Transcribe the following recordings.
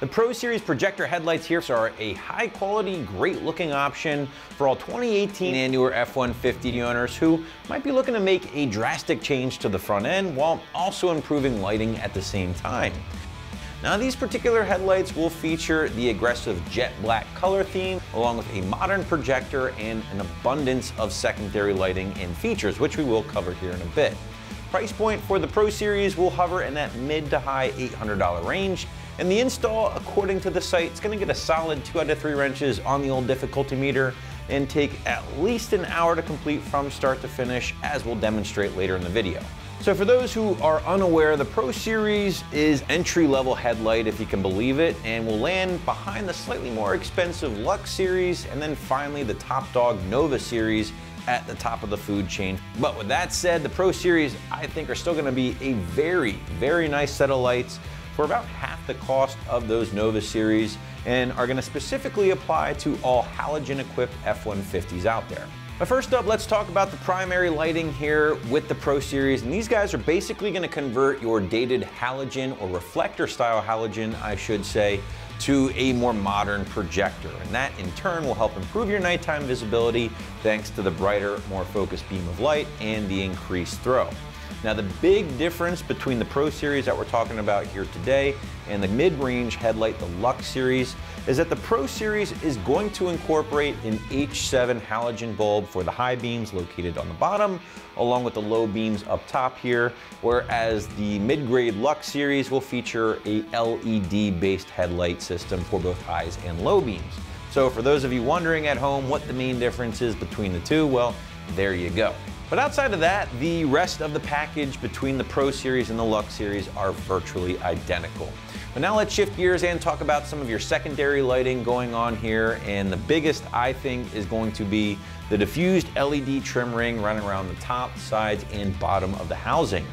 The Pro Series projector headlights here are a high quality, great looking option for all 2018 and newer F-150 owners who might be looking to make a drastic change to the front end while also improving lighting at the same time. Now these particular headlights will feature the aggressive jet black color theme along with a modern projector and an abundance of secondary lighting and features which we will cover here in a bit. Price point for the Pro Series will hover in that mid to high $800 range and the install, according to the site, is gonna get a solid two out of three wrenches on the old difficulty meter and take at least an hour to complete from start to finish, as we'll demonstrate later in the video. So for those who are unaware, the Pro Series is entry-level headlight, if you can believe it, and will land behind the slightly more expensive Lux Series, and then finally the top dog Nova Series at the top of the food chain. But with that said, the Pro Series, I think, are still gonna be a very, very nice set of lights for about half the cost of those Nova series and are going to specifically apply to all halogen equipped F-150s out there. But first up, let's talk about the primary lighting here with the Pro Series. And these guys are basically going to convert your dated halogen or reflector style halogen, I should say, to a more modern projector. And that in turn will help improve your nighttime visibility thanks to the brighter, more focused beam of light and the increased throw. Now the big difference between the Pro Series that we're talking about here today and the mid-range headlight, the Lux Series, is that the Pro Series is going to incorporate an H7 halogen bulb for the high beams located on the bottom, along with the low beams up top here, whereas the mid-grade Lux Series will feature a LED-based headlight system for both highs and low beams. So for those of you wondering at home what the main difference is between the two, well, there you go. But outside of that, the rest of the package between the Pro Series and the Lux Series are virtually identical. But now let's shift gears and talk about some of your secondary lighting going on here. And the biggest, I think, is going to be the diffused LED trim ring running around the top, sides, and bottom of the housing.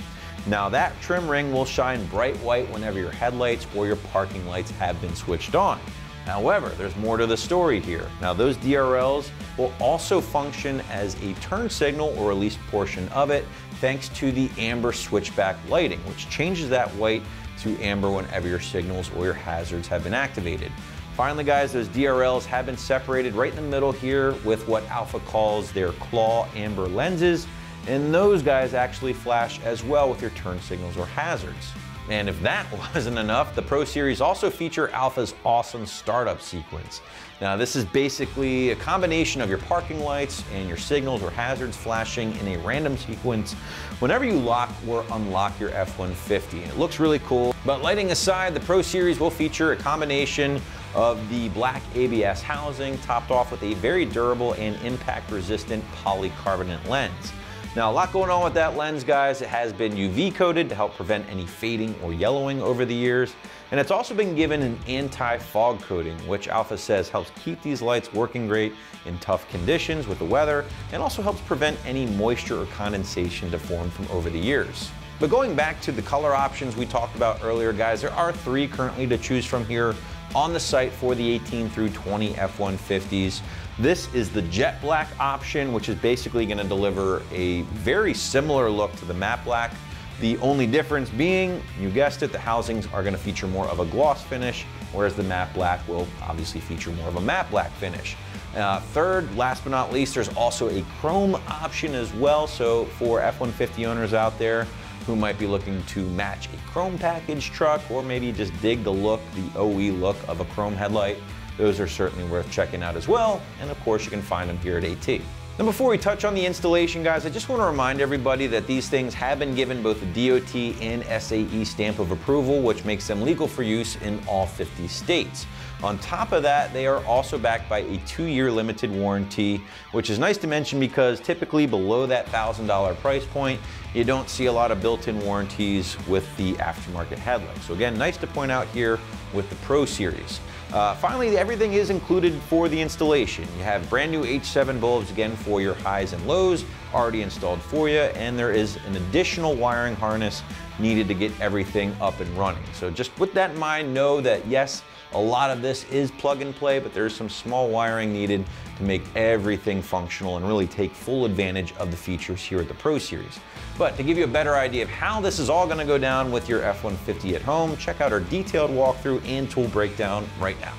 Now that trim ring will shine bright white whenever your headlights or your parking lights have been switched on. However, there's more to the story here. Now those DRLs will also function as a turn signal or at least portion of it thanks to the amber switchback lighting, which changes that white to amber whenever your signals or your hazards have been activated. Finally guys, those DRLs have been separated right in the middle here with what Alpha calls their claw amber lenses, and those guys actually flash as well with your turn signals or hazards. And if that wasn't enough, the Pro Series also feature Alpha's awesome startup sequence. Now this is basically a combination of your parking lights and your signals or hazards flashing in a random sequence whenever you lock or unlock your F-150. It looks really cool, but lighting aside, the Pro Series will feature a combination of the black ABS housing topped off with a very durable and impact resistant polycarbonate lens. Now, a lot going on with that lens, guys. It has been UV coated to help prevent any fading or yellowing over the years. And it's also been given an anti-fog coating, which Alpha says helps keep these lights working great in tough conditions with the weather, and also helps prevent any moisture or condensation to form from over the years. But going back to the color options we talked about earlier, guys, there are three currently to choose from here on the site for the 18 through 20 F-150s. This is the jet black option, which is basically gonna deliver a very similar look to the matte black. The only difference being, you guessed it, the housings are gonna feature more of a gloss finish, whereas the matte black will obviously feature more of a matte black finish. Uh, third, last but not least, there's also a chrome option as well. So for F-150 owners out there, who might be looking to match a chrome package truck or maybe just dig the look, the OE look of a chrome headlight. Those are certainly worth checking out as well. And of course, you can find them here at AT. Now before we touch on the installation guys, I just want to remind everybody that these things have been given both a DOT and SAE stamp of approval, which makes them legal for use in all 50 states. On top of that, they are also backed by a two-year limited warranty, which is nice to mention because typically below that $1,000 price point, you don't see a lot of built-in warranties with the aftermarket headlights. So again, nice to point out here with the Pro Series. Uh, finally, everything is included for the installation. You have brand new H7 bulbs again for your highs and lows already installed for you, and there is an additional wiring harness needed to get everything up and running. So just with that in mind, know that yes, A lot of this is plug and play, but there's some small wiring needed to make everything functional and really take full advantage of the features here at the Pro Series. But to give you a better idea of how this is all gonna go down with your F-150 at home, check out our detailed walkthrough and tool breakdown right now.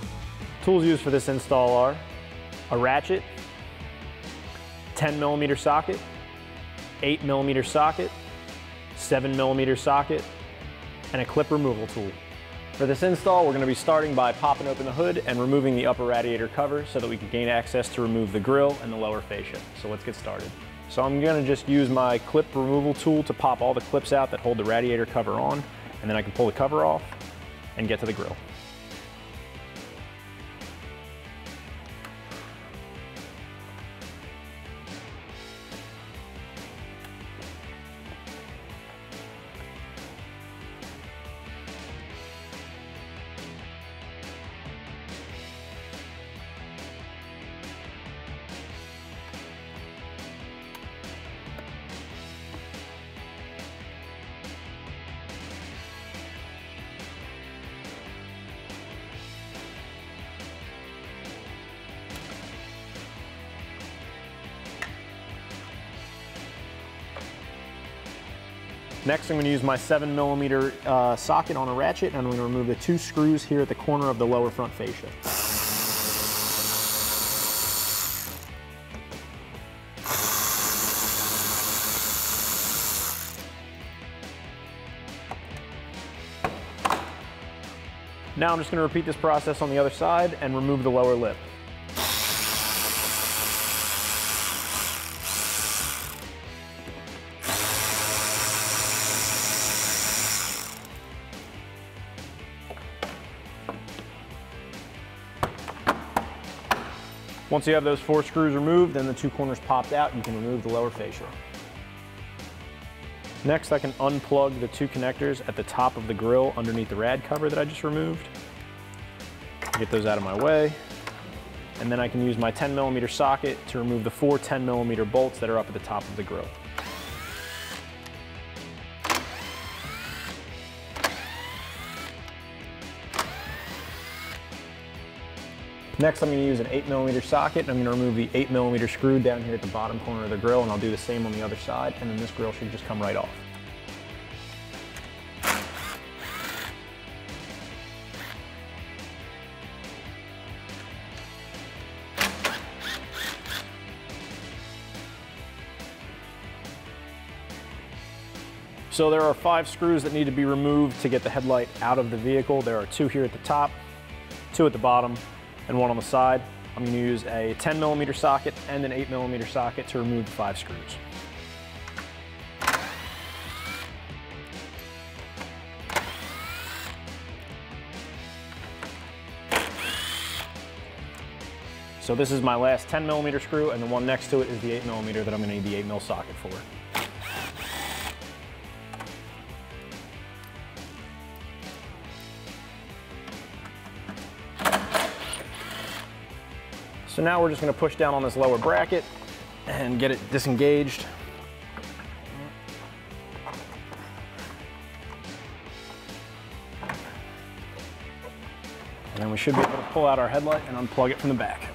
Tools used for this install are a ratchet, 10 millimeter socket, 8 millimeter socket, 7 millimeter socket, and a clip removal tool. For this install, we're gonna be starting by popping open the hood and removing the upper radiator cover so that we can gain access to remove the grill and the lower fascia. So let's get started. So I'm gonna just use my clip removal tool to pop all the clips out that hold the radiator cover on, and then I can pull the cover off and get to the grill. Next, I'm going to use my 7 millimeter uh, socket on a ratchet, and I'm going to remove the two screws here at the corner of the lower front fascia. Now I'm just going to repeat this process on the other side and remove the lower lip. Once you have those four screws removed and the two corners popped out, you can remove the lower fascia. Next, I can unplug the two connectors at the top of the grill underneath the rad cover that I just removed. Get those out of my way. And then I can use my 10 millimeter socket to remove the four 10 millimeter bolts that are up at the top of the grill. Next, I'm gonna use an eight millimeter socket and I'm gonna remove the eight millimeter screw down here at the bottom corner of the grill and I'll do the same on the other side and then this grill should just come right off. So there are five screws that need to be removed to get the headlight out of the vehicle. There are two here at the top, two at the bottom, and one on the side. I'm gonna use a 10 millimeter socket and an 8 millimeter socket to remove the five screws. So this is my last 10 millimeter screw and the one next to it is the 8 millimeter that I'm gonna need the 8 mil socket for. So now we're just gonna push down on this lower bracket and get it disengaged. And then we should be able to pull out our headlight and unplug it from the back.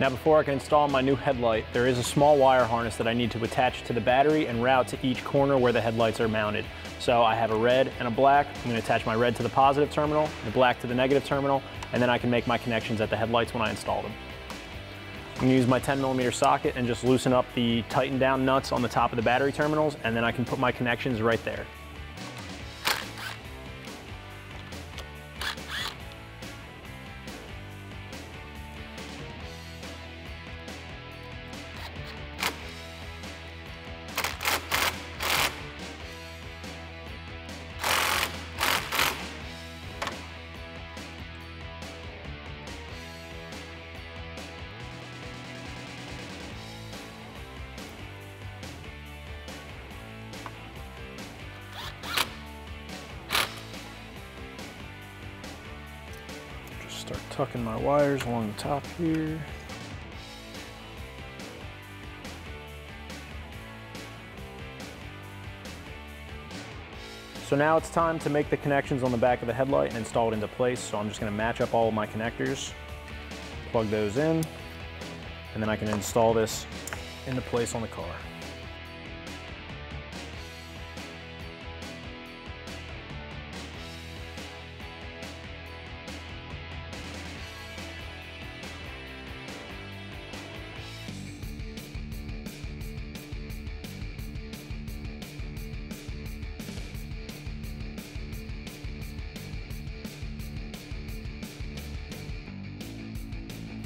Now before I can install my new headlight, there is a small wire harness that I need to attach to the battery and route to each corner where the headlights are mounted. So I have a red and a black. I'm gonna attach my red to the positive terminal, the black to the negative terminal, and then I can make my connections at the headlights when I install them. I'm gonna use my 10 millimeter socket and just loosen up the tightened down nuts on the top of the battery terminals, and then I can put my connections right there. Start tucking my wires along the top here. So now it's time to make the connections on the back of the headlight and install it into place. So I'm just gonna match up all of my connectors, plug those in, and then I can install this into place on the car.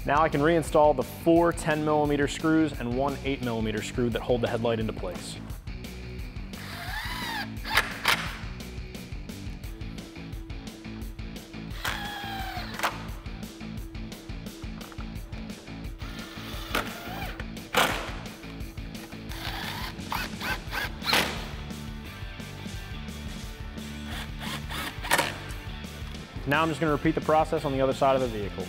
Now I can reinstall the four 10 millimeter screws and one 8 millimeter screw that hold the headlight into place. Now I'm just going to repeat the process on the other side of the vehicle.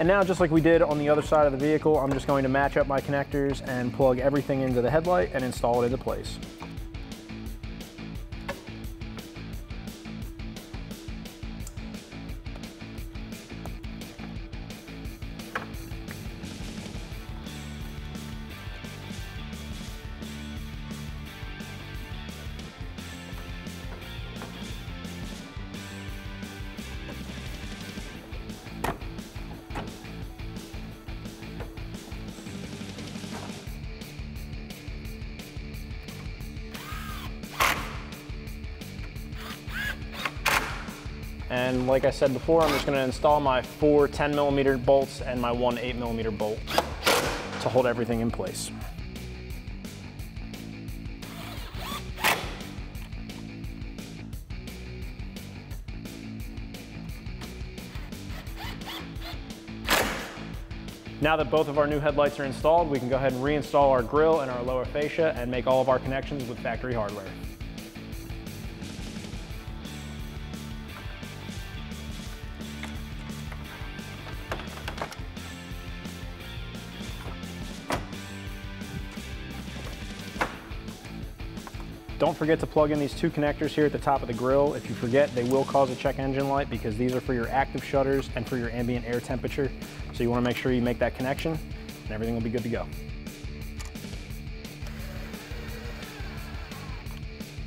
And now, just like we did on the other side of the vehicle, I'm just going to match up my connectors and plug everything into the headlight and install it into place. And like I said before, I'm just gonna install my four 10 millimeter bolts and my one 8 millimeter bolt to hold everything in place. Now that both of our new headlights are installed, we can go ahead and reinstall our grille and our lower fascia and make all of our connections with factory hardware. Don't forget to plug in these two connectors here at the top of the grill. If you forget, they will cause a check engine light because these are for your active shutters and for your ambient air temperature. So you wanna make sure you make that connection and everything will be good to go.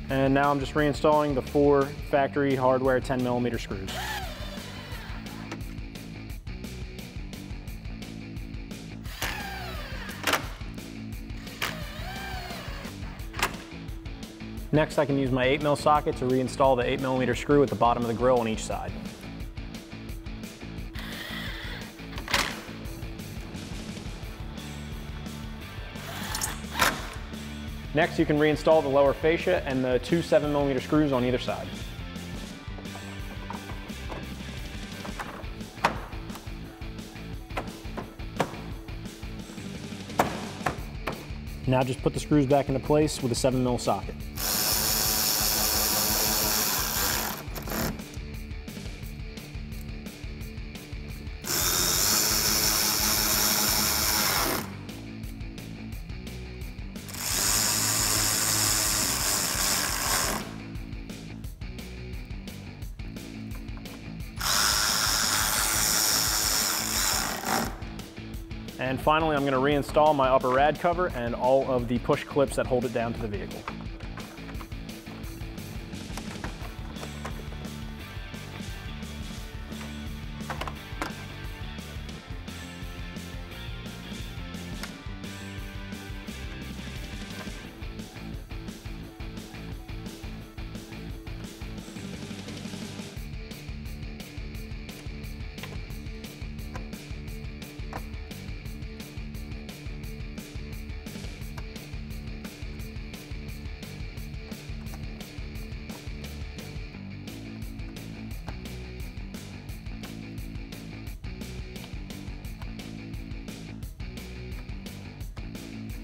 And now I'm just reinstalling the four factory hardware 10 millimeter screws. Next, I can use my 8 mil socket to reinstall the 8 millimeter screw at the bottom of the grill on each side. Next, you can reinstall the lower fascia and the two 7 millimeter screws on either side. Now just put the screws back into place with a 7 mil socket. And finally, I'm gonna reinstall my upper rad cover and all of the push clips that hold it down to the vehicle.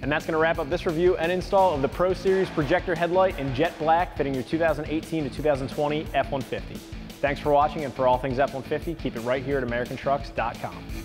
And that's going to wrap up this review and install of the Pro Series projector headlight in jet black fitting your 2018 to 2020 F-150. Thanks for watching and for all things F-150, keep it right here at AmericanTrucks.com.